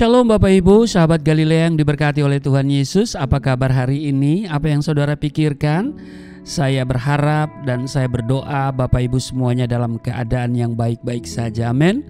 Shalom Bapak Ibu, sahabat Galilea yang diberkati oleh Tuhan Yesus. Apa kabar hari ini? Apa yang saudara pikirkan? Saya berharap dan saya berdoa Bapak Ibu semuanya dalam keadaan yang baik-baik saja. Amin.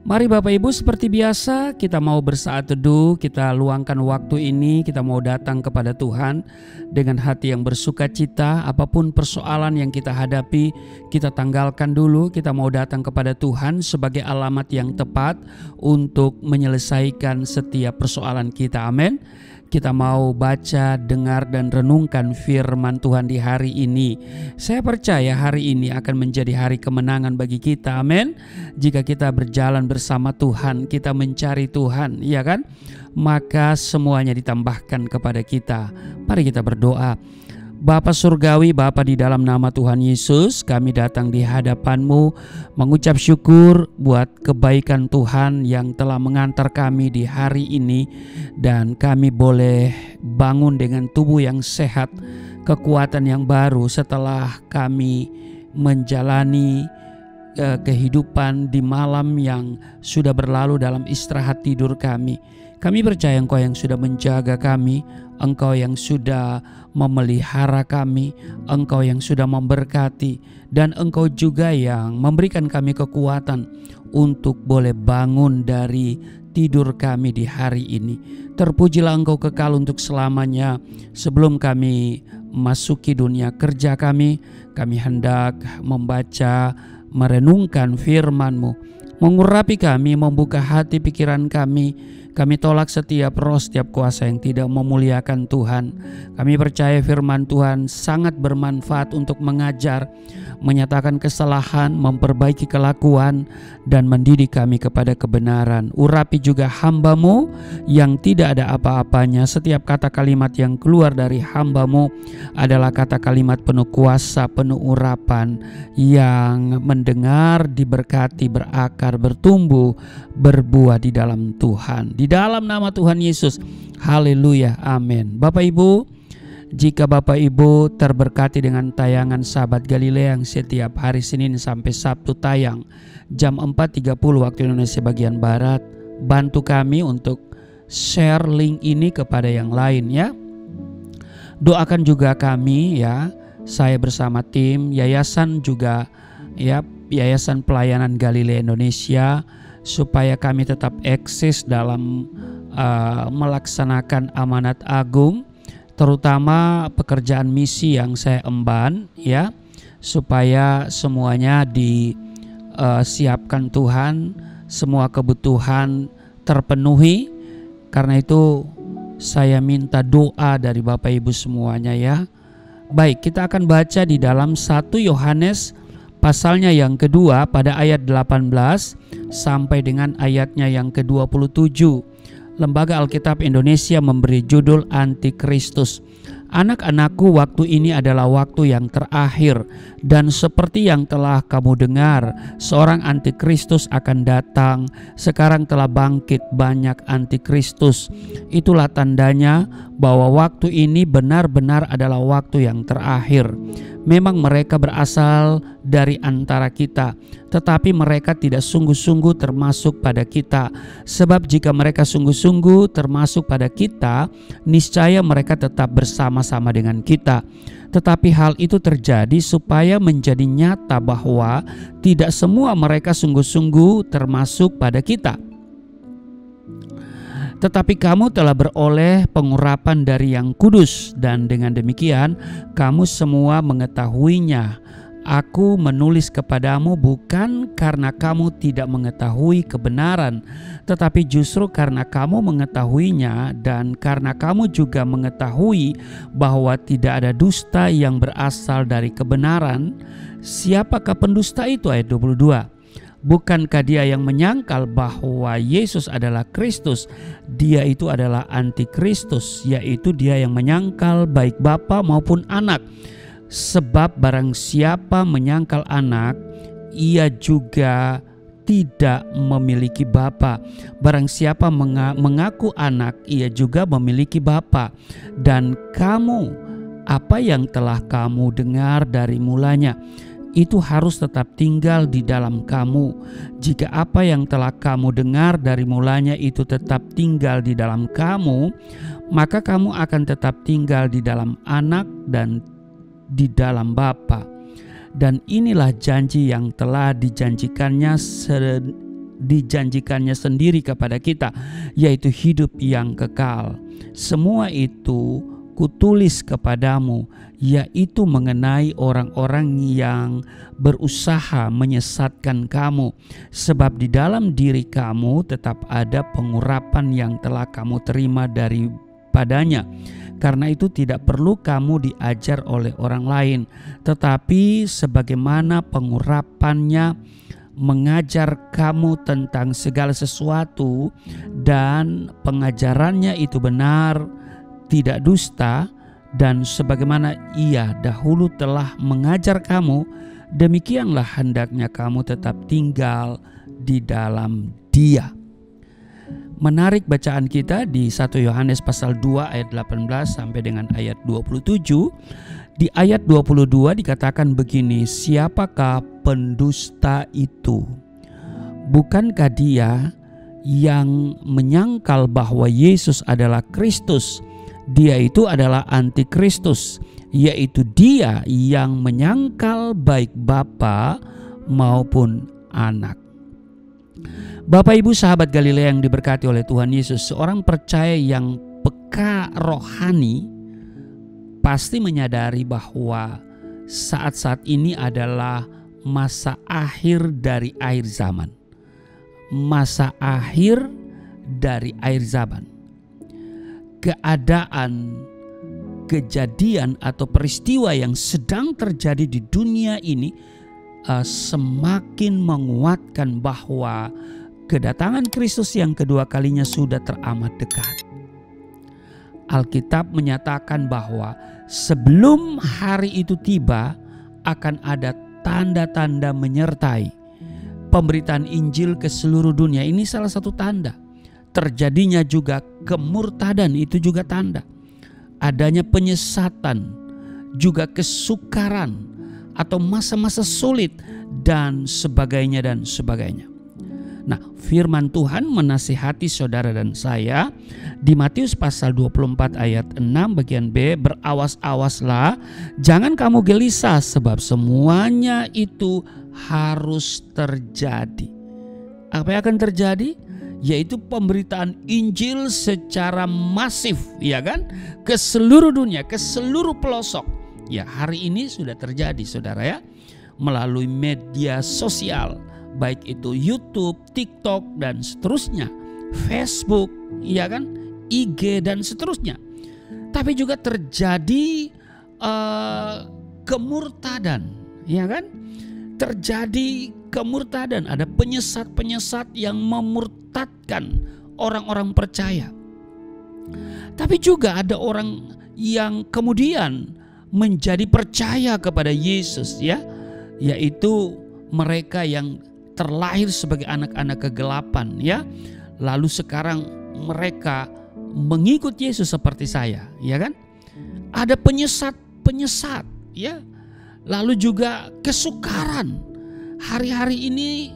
Mari Bapak Ibu seperti biasa kita mau bersaat teduh, kita luangkan waktu ini, kita mau datang kepada Tuhan dengan hati yang bersuka cita, apa pun persoalan yang kita hadapi, kita tanggalkan dulu, kita mau datang kepada Tuhan sebagai alamat yang tepat untuk menyelesaikan setiap persoalan kita. Amin. Kita mau baca, dengar, dan renungkan firman Tuhan di hari ini. Saya percaya hari ini akan menjadi hari kemenangan bagi kita. Amin. Jika kita berjalan bersama Tuhan, kita mencari Tuhan, ya kan? Maka semuanya ditambahkan kepada kita. Mari kita berdoa. Bapa Surgawi, Bapa di dalam nama Tuhan Yesus, kami datang di hadapan-Mu mengucap syukur buat kebaikan Tuhan yang telah mengantar kami di hari ini dan kami boleh bangun dengan tubuh yang sehat, kekuatan yang baru setelah kami menjalani eh, kehidupan di malam yang sudah berlalu dalam istirahat tidur kami. Kami percaya Engkau yang sudah menjaga kami, Engkau yang sudah memelihara kami, Engkau yang sudah memberkati, dan Engkau juga yang memberikan kami kekuatan untuk boleh bangun dari tidur kami di hari ini. Terpujilah Engkau kekal untuk selamanya. Sebelum kami masuki dunia kerja kami, kami hendak membaca, merenungkan firman-Mu, mengurapi kami, membuka hati pikiran kami, kami tolak setiap roh, setiap kuasa yang tidak memuliakan Tuhan. Kami percaya firman Tuhan sangat bermanfaat untuk mengajar, menyatakan kesalahan, memperbaiki kelakuan, dan mendidik kami kepada kebenaran. Urapi juga hambamu yang tidak ada apa-apanya. Setiap kata kalimat yang keluar dari hambamu adalah kata kalimat penuh kuasa, penuh urapan, yang mendengar, diberkati, berakar, bertumbuh, berbuah di dalam Tuhan. Di dalam nama Tuhan Yesus. Haleluya. Amin. Bapak Ibu, jika Bapak Ibu terberkati dengan tayangan sahabat Galilea yang setiap hari Senin sampai Sabtu tayang jam 4.30 waktu Indonesia bagian Barat, bantu kami untuk share link ini kepada yang lain ya. Doakan juga kami ya, saya bersama tim yayasan juga ya, Yayasan Pelayanan Galilea Indonesia supaya kami tetap eksis dalam uh, melaksanakan amanat agung terutama pekerjaan misi yang saya emban ya supaya semuanya disiapkan Tuhan semua kebutuhan terpenuhi. Karena itu saya minta doa dari Bapak Ibu semuanya ya. Baik kita akan baca di dalam 1 Yohanes pasalnya yang kedua pada ayat 18 sampai dengan ayatnya yang ke-27. Lembaga Alkitab Indonesia memberi judul Antikristus. Anak-anakku, waktu ini adalah waktu yang terakhir, dan seperti yang telah kamu dengar, seorang antikristus akan datang. Sekarang telah bangkit banyak antikristus. Itulah tandanya bahwa waktu ini benar-benar adalah waktu yang terakhir. Memang mereka berasal dari antara kita, tetapi mereka tidak sungguh-sungguh termasuk pada kita. Sebab jika mereka sungguh-sungguh termasuk pada kita, niscaya mereka tetap bersama-sama dengan kita. Tetapi hal itu terjadi supaya menjadi nyata bahwa tidak semua mereka sungguh-sungguh termasuk pada kita. Tetapi kamu telah beroleh pengurapan dari yang kudus dan dengan demikian kamu semua mengetahuinya. Aku menulis kepadamu bukan karena kamu tidak mengetahui kebenaran, tetapi justru karena kamu mengetahuinya dan karena kamu juga mengetahui bahwa tidak ada dusta yang berasal dari kebenaran. Siapakah pendusta itu ayat 22? Bukankah dia yang menyangkal bahwa Yesus adalah Kristus? Dia itu adalah antikristus, yaitu dia yang menyangkal baik Bapa maupun anak. Sebab barang siapa menyangkal anak, ia juga tidak memiliki bapa. Barang siapa mengaku anak, ia juga memiliki bapa. Dan kamu, apa yang telah kamu dengar dari mulanya? itu harus tetap tinggal di dalam kamu. Jika apa yang telah kamu dengar dari mulanya itu tetap tinggal di dalam kamu, maka kamu akan tetap tinggal di dalam anak dan di dalam Bapa. Dan inilah janji yang telah dijanjikannya dijanjikannya sendiri kepada kita, yaitu hidup yang kekal. Semua itu kutulis kepadamu, yaitu mengenai orang-orang yang berusaha menyesatkan kamu, sebab di dalam diri kamu tetap ada pengurapan yang telah kamu terima daripadanya. Karena itu, tidak perlu kamu diajar oleh orang lain, tetapi sebagaimana pengurapannya mengajar kamu tentang segala sesuatu, dan pengajarannya itu benar tidak dusta, dan sebagaimana ia dahulu telah mengajar kamu, demikianlah hendaknya kamu tetap tinggal di dalam Dia. Menarik bacaan kita di 1 Yohanes pasal 2 ayat 18 sampai dengan ayat 27. Di ayat 22 dikatakan begini, siapakah pendusta itu? Bukankah dia yang menyangkal bahwa Yesus adalah Kristus? dia itu adalah antikristus, yaitu dia yang menyangkal baik bapa maupun anak. Bapak Ibu sahabat Galilea yang diberkati oleh Tuhan Yesus, seorang percaya yang peka rohani pasti menyadari bahwa saat-saat ini adalah masa akhir dari air zaman. Masa akhir dari air zaman keadaan, kejadian atau peristiwa yang sedang terjadi di dunia ini uh, semakin menguatkan bahwa kedatangan Kristus yang kedua kalinya sudah teramat dekat. Alkitab menyatakan bahwa sebelum hari itu tiba akan ada tanda-tanda menyertai pemberitaan Injil ke seluruh dunia. Ini salah satu tanda terjadinya juga kemurtadan itu juga tanda adanya penyesatan juga kesukaran atau masa-masa sulit dan sebagainya dan sebagainya. Nah, firman Tuhan menasihati saudara dan saya di Matius pasal 24 ayat 6 bagian B, berawas-awaslah, jangan kamu gelisah sebab semuanya itu harus terjadi. Apa yang akan terjadi? yaitu pemberitaan Injil secara masif ya kan ke seluruh dunia, ke seluruh pelosok. Ya, hari ini sudah terjadi Saudara ya melalui media sosial baik itu YouTube, TikTok dan seterusnya, Facebook, ya kan, IG dan seterusnya. Tapi juga terjadi uh, kemurtadan, ya kan? Terjadi kemurtadan, ada penyesat-penyesat yang memurtadkan orang-orang percaya. Tapi juga ada orang yang kemudian menjadi percaya kepada Yesus ya, yaitu mereka yang terlahir sebagai anak-anak kegelapan ya. Lalu sekarang mereka mengikut Yesus seperti saya, ya kan? Ada penyesat-penyesat ya. Lalu juga kesukaran Hari-hari ini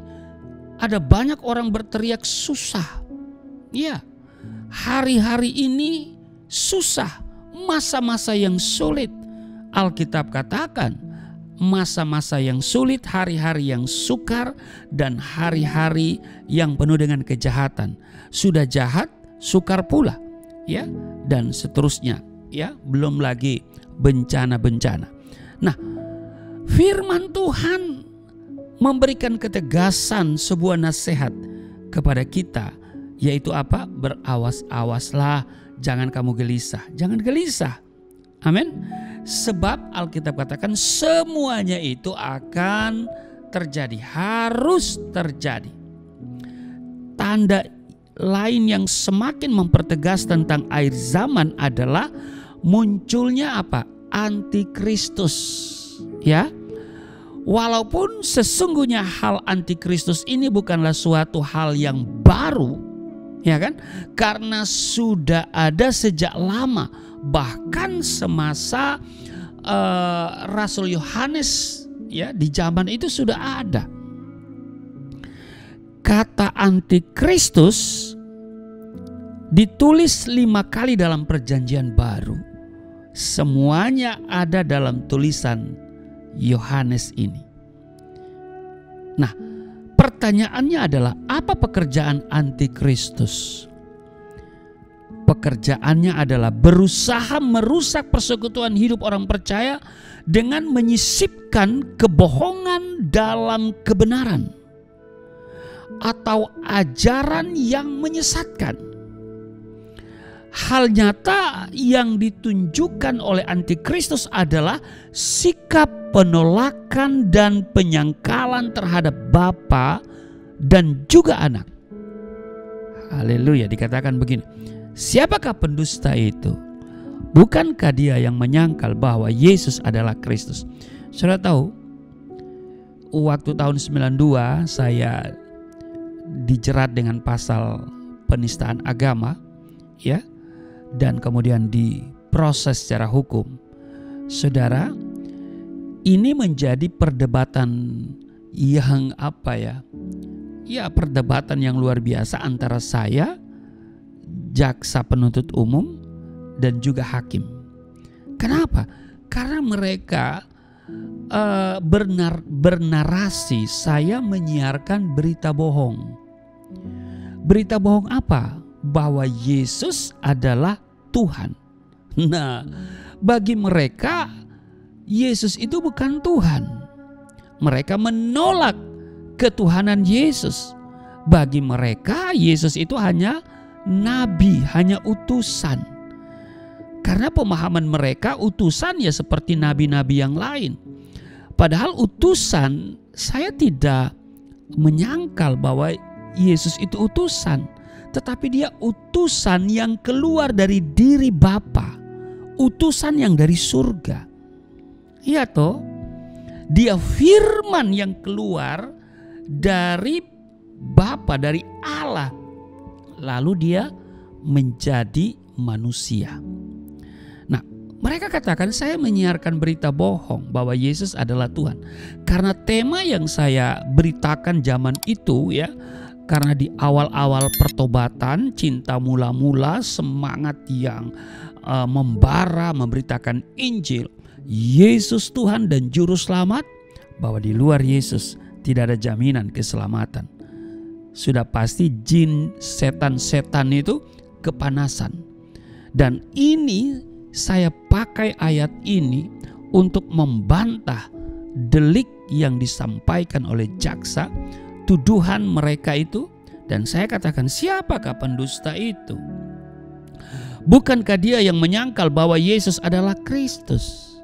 ada banyak orang berteriak susah. Ya, hari-hari ini susah, masa-masa yang sulit. Alkitab katakan, masa-masa yang sulit, hari-hari yang sukar, dan hari-hari yang penuh dengan kejahatan. Sudah jahat, sukar pula, ya, dan seterusnya, ya, belum lagi bencana-bencana. Nah, firman Tuhan memberikan ketegasan sebuah nasihat kepada kita yaitu apa? Berawas-awaslah, jangan kamu gelisah. Jangan gelisah. Amin. Sebab Alkitab katakan semuanya itu akan terjadi, harus terjadi. Tanda lain yang semakin mempertegas tentang air zaman adalah munculnya apa? Antikristus. Ya. Walaupun sesungguhnya hal antikristus ini bukanlah suatu hal yang baru, ya kan? Karena sudah ada sejak lama, bahkan semasa uh, Rasul Yohanes ya di zaman itu sudah ada. Kata antikristus ditulis lima kali dalam perjanjian baru. Semuanya ada dalam tulisan Yohanes ini. Nah, pertanyaannya adalah apa pekerjaan antikristus? Pekerjaannya adalah berusaha merusak persekutuan hidup orang percaya dengan menyisipkan kebohongan dalam kebenaran atau ajaran yang menyesatkan. Hal nyata yang ditunjukkan oleh antikristus adalah sikap penolakan dan penyangkalan terhadap Bapa dan juga anak. Haleluya, dikatakan begini. Siapakah pendusta itu? Bukankah dia yang menyangkal bahwa Yesus adalah Kristus? Sudah tahu, waktu tahun 92 saya dijerat dengan pasal penistaan agama, ya, dan kemudian diproses secara hukum. Saudara, ini menjadi perdebatan yang apa ya? Ya, perdebatan yang luar biasa antara saya, jaksa penuntut umum, dan juga hakim. Kenapa? Karena mereka uh, bernar bernarasi saya menyiarkan berita bohong. Berita bohong apa? Bahwa Yesus adalah Tuhan. Nah, bagi mereka Yesus itu bukan Tuhan. Mereka menolak ketuhanan Yesus. Bagi mereka Yesus itu hanya nabi, hanya utusan. Karena pemahaman mereka utusan ya seperti nabi-nabi yang lain. Padahal utusan saya tidak menyangkal bahwa Yesus itu utusan, tetapi dia utusan yang keluar dari diri Bapa, utusan yang dari surga. Iya toh? Dia firman yang keluar dari Bapa, dari Allah. Lalu dia menjadi manusia. Nah, mereka katakan saya menyiarkan berita bohong bahwa Yesus adalah Tuhan. Karena tema yang saya beritakan zaman itu ya, karena di awal-awal pertobatan, cinta mula-mula, semangat yang uh, membara memberitakan Injil Yesus Tuhan dan Juru Selamat, bahwa di luar Yesus tidak ada jaminan keselamatan. Sudah pasti jin setan-setan itu kepanasan. Dan ini saya pakai ayat ini untuk membantah delik yang disampaikan oleh jaksa, tuduhan mereka itu dan saya katakan siapakah pendusta itu? Bukankah dia yang menyangkal bahwa Yesus adalah Kristus?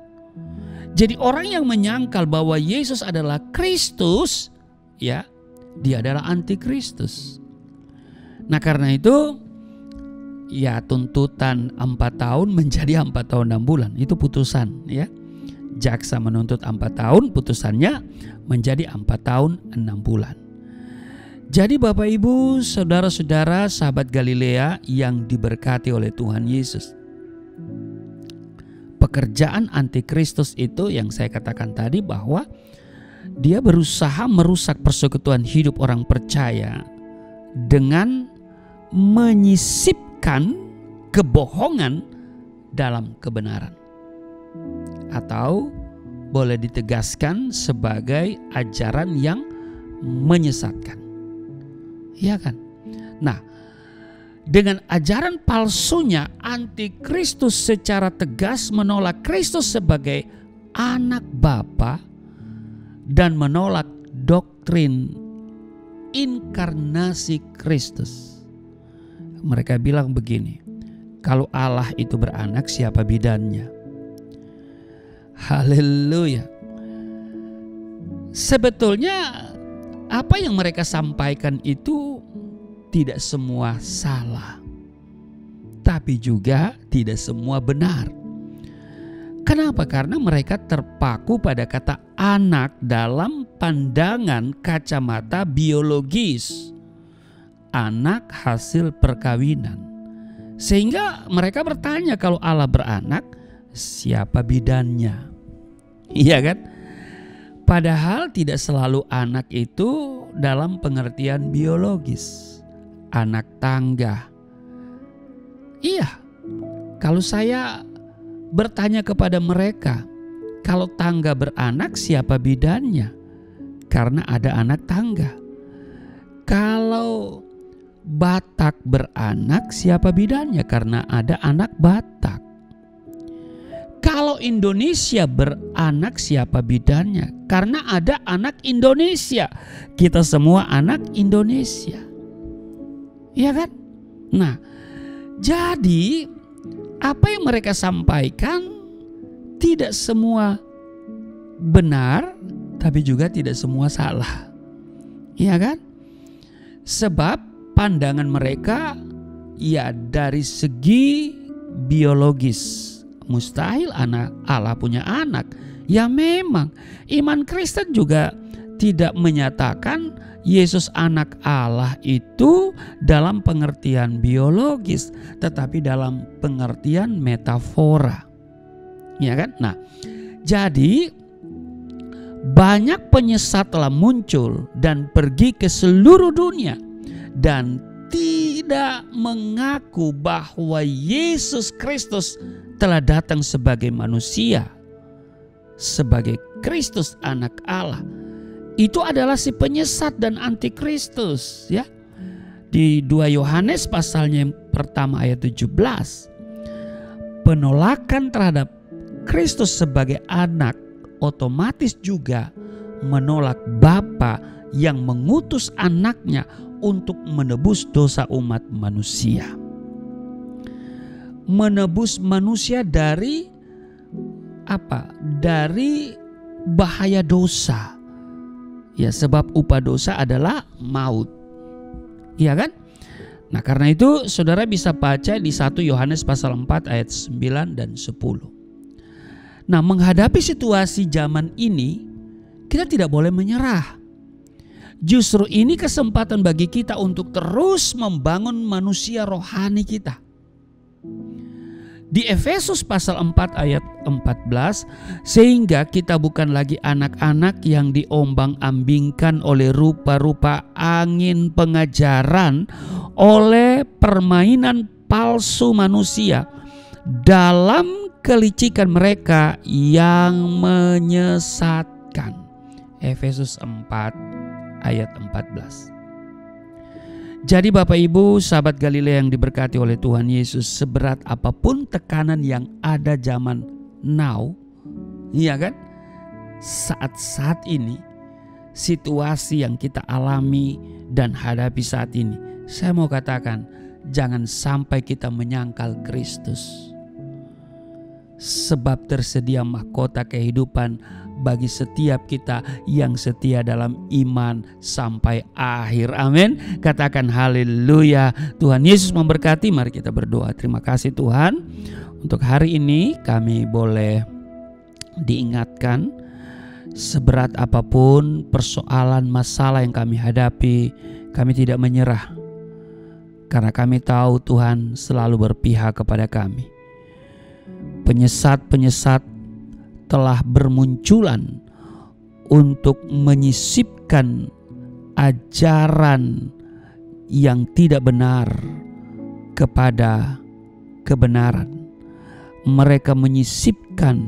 Jadi orang yang menyangkal bahwa Yesus adalah Kristus, ya, dia adalah antikristus. Nah karena itu, ya tuntutan empat tahun menjadi empat tahun enam bulan itu putusan, ya. Jaksa menuntut empat tahun, putusannya menjadi empat tahun enam bulan. Jadi Bapak Ibu, saudara-saudara, sahabat Galilea yang diberkati oleh Tuhan Yesus pekerjaan antikristus itu yang saya katakan tadi bahwa dia berusaha merusak persekutuan hidup orang percaya dengan menyisipkan kebohongan dalam kebenaran. Atau boleh ditegaskan sebagai ajaran yang menyesatkan. Iya kan? Nah, dengan ajaran palsunya antikristus secara tegas menolak Kristus sebagai anak Bapa dan menolak doktrin inkarnasi Kristus. Mereka bilang begini, kalau Allah itu beranak siapa bidannya? Haleluya. Sebetulnya apa yang mereka sampaikan itu tidak semua salah, tapi juga tidak semua benar. Kenapa? Karena mereka terpaku pada kata anak dalam pandangan kacamata biologis. Anak hasil perkawinan. Sehingga mereka bertanya kalau Allah beranak, siapa bidannya? Iya kan? Padahal tidak selalu anak itu dalam pengertian biologis. Anak tangga. Iya. Kalau saya bertanya kepada mereka, kalau tangga beranak siapa bidannya? Karena ada anak tangga. Kalau Batak beranak siapa bidannya? Karena ada anak Batak. Kalau Indonesia beranak siapa bidannya? Karena ada anak Indonesia. Kita semua anak Indonesia. Iya kan? Nah, jadi apa yang mereka sampaikan tidak semua benar, tapi juga tidak semua salah. Iya kan? Sebab pandangan mereka ya dari segi biologis mustahil anak Allah punya anak. Ya memang iman Kristen juga tidak menyatakan Yesus anak Allah itu dalam pengertian biologis, tetapi dalam pengertian metafora. Ya kan? Nah, jadi banyak penyesat telah muncul dan pergi ke seluruh dunia dan tidak mengaku bahwa Yesus Kristus telah datang sebagai manusia, sebagai Kristus anak Allah. Itu adalah si penyesat dan antikristus ya. Di 2 Yohanes pasalnya yang pertama ayat 17. Penolakan terhadap Kristus sebagai anak otomatis juga menolak Bapa yang mengutus anaknya untuk menebus dosa umat manusia menebus manusia dari apa? Dari bahaya dosa. Ya, sebab upah dosa adalah maut. Iya kan? Nah, karena itu saudara bisa baca di 1 Yohanes pasal 4 ayat 9 dan 10. Nah, menghadapi situasi zaman ini, kita tidak boleh menyerah. Justru ini kesempatan bagi kita untuk terus membangun manusia rohani kita di Efesus pasal 4 ayat 14 sehingga kita bukan lagi anak-anak yang diombang-ambingkan oleh rupa-rupa angin pengajaran oleh permainan palsu manusia dalam kelicikan mereka yang menyesatkan. Efesus 4 ayat 14. Jadi Bapak Ibu, sahabat Galilea yang diberkati oleh Tuhan Yesus, seberat apa pun tekanan yang ada zaman now, iya kan? Saat-saat ini, situasi yang kita alami dan hadapi saat ini, saya mau katakan, jangan sampai kita menyangkal Kristus. Sebab tersedia mahkota kehidupan bagi setiap kita yang setia dalam iman sampai akhir. Amin. Katakan haleluya. Tuhan Yesus memberkati. Mari kita berdoa. Terima kasih Tuhan. Untuk hari ini kami boleh diingatkan seberat apa pun persoalan masalah yang kami hadapi, kami tidak menyerah. Karena kami tahu Tuhan selalu berpihak kepada kami. Penyesat-penyesat telah bermunculan untuk menyisipkan ajaran yang tidak benar kepada kebenaran. Mereka menyisipkan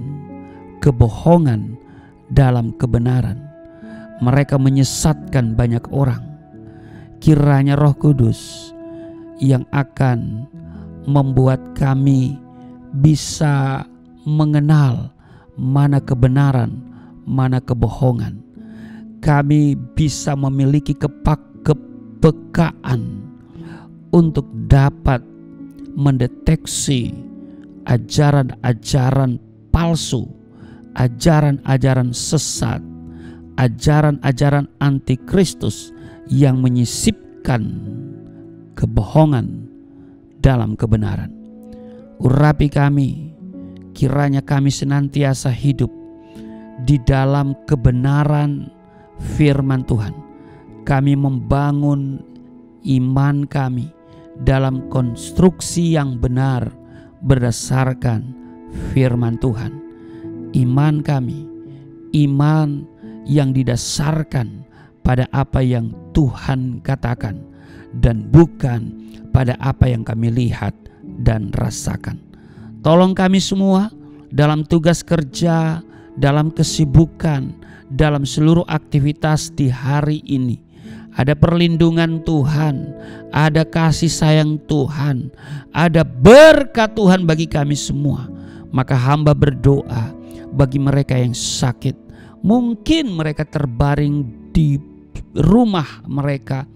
kebohongan dalam kebenaran. Mereka menyesatkan banyak orang. Kiranya Roh Kudus yang akan membuat kami bisa mengenal mana kebenaran, mana kebohongan. Kami bisa memiliki kepak kepekaan untuk dapat mendeteksi ajaran-ajaran palsu, ajaran-ajaran sesat, ajaran-ajaran antikristus yang menyisipkan kebohongan dalam kebenaran. Urapi kami, kiranya kami senantiasa hidup di dalam kebenaran firman Tuhan. Kami membangun iman kami dalam konstruksi yang benar berdasarkan firman Tuhan. Iman kami, iman yang didasarkan pada apa yang Tuhan katakan dan bukan pada apa yang kami lihat dan rasakan. Tolong kami semua dalam tugas kerja, dalam kesibukan, dalam seluruh aktivitas di hari ini. Ada perlindungan Tuhan, ada kasih sayang Tuhan, ada berkat Tuhan bagi kami semua. Maka hamba berdoa bagi mereka yang sakit. Mungkin mereka terbaring di rumah mereka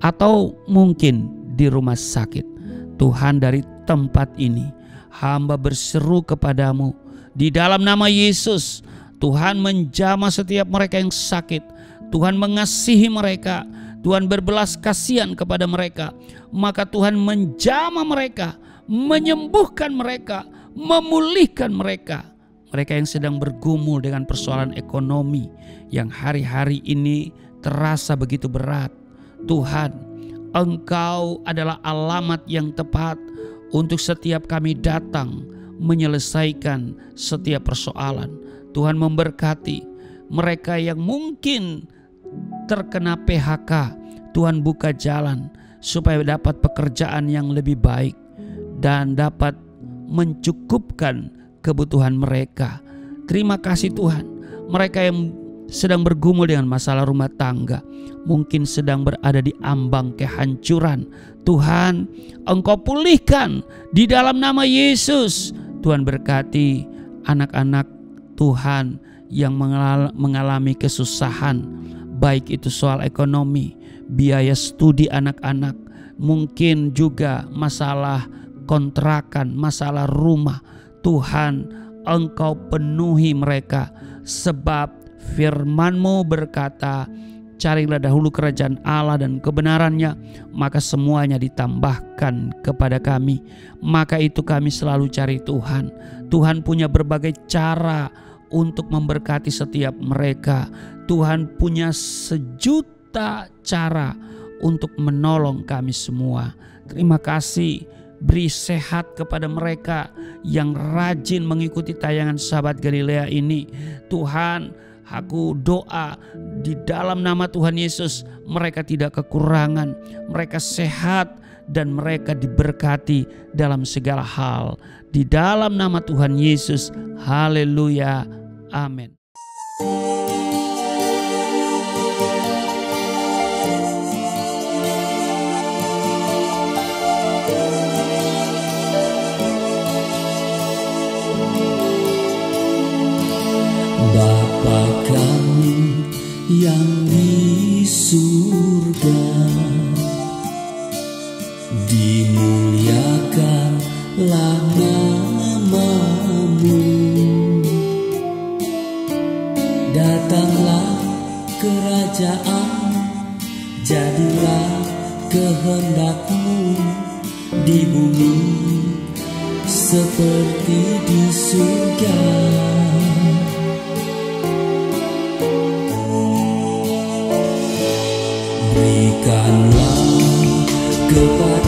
atau mungkin di rumah sakit. Tuhan dari tempat ini hamba berseru kepadamu di dalam nama Yesus. Tuhan menjama setiap mereka yang sakit. Tuhan mengasihi mereka. Tuhan berbelas kasihan kepada mereka. Maka Tuhan menjama mereka, menyembuhkan mereka, memulihkan mereka. Mereka yang sedang bergumul dengan persoalan ekonomi yang hari-hari ini terasa begitu berat. Tuhan, Engkau adalah alamat yang tepat untuk setiap kami datang menyelesaikan setiap persoalan. Tuhan memberkati mereka yang mungkin terkena PHK. Tuhan buka jalan supaya dapat pekerjaan yang lebih baik dan dapat mencukupkan kebutuhan mereka. Terima kasih Tuhan. Mereka yang sedang bergumul dengan masalah rumah tangga, mungkin sedang berada di ambang kehancuran. Tuhan, Engkau pulihkan di dalam nama Yesus. Tuhan berkati anak-anak Tuhan yang mengalami kesusahan, baik itu soal ekonomi, biaya studi anak-anak, mungkin juga masalah kontrakan, masalah rumah. Tuhan, Engkau penuhi mereka sebab Firmanmu berkata, carilah dahulu kerajaan Allah dan kebenarannya, maka semuanya ditambahkan kepada kami. Maka itu kami selalu cari Tuhan. Tuhan punya berbagai cara untuk memberkati setiap mereka. Tuhan punya sejuta cara untuk menolong kami semua. Terima kasih. Beri sehat kepada mereka yang rajin mengikuti tayangan sahabat Galilea ini. Tuhan, Aku doa di dalam nama Tuhan Yesus mereka tidak kekurangan, mereka sehat dan mereka diberkati dalam segala hal. Di dalam nama Tuhan Yesus, haleluya. Amin. Yang di surga. Dimuliakanlah namamu datanglah kerajaan jadilah kehendakmu di bumi seperti di surga berikanlah kepada